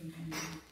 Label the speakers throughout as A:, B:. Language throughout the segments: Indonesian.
A: open hand.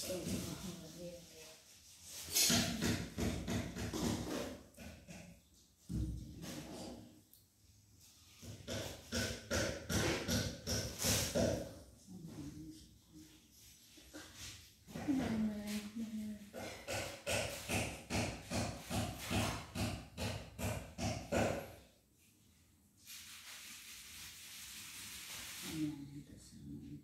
A: Ayan, ito sa mga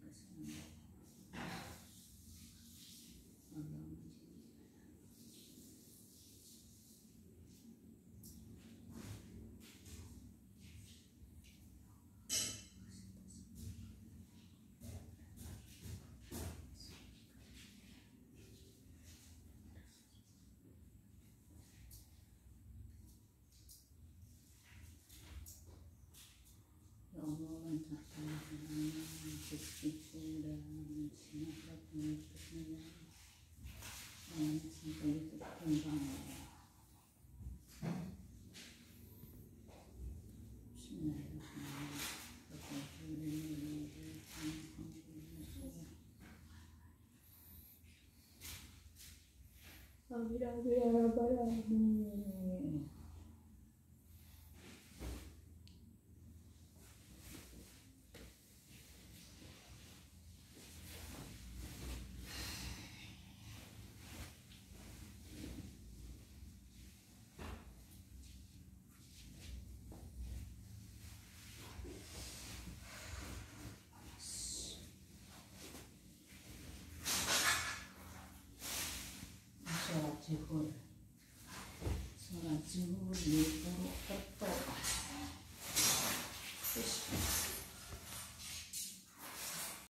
A: Mira, mira, para mí. 过来，从那之，你。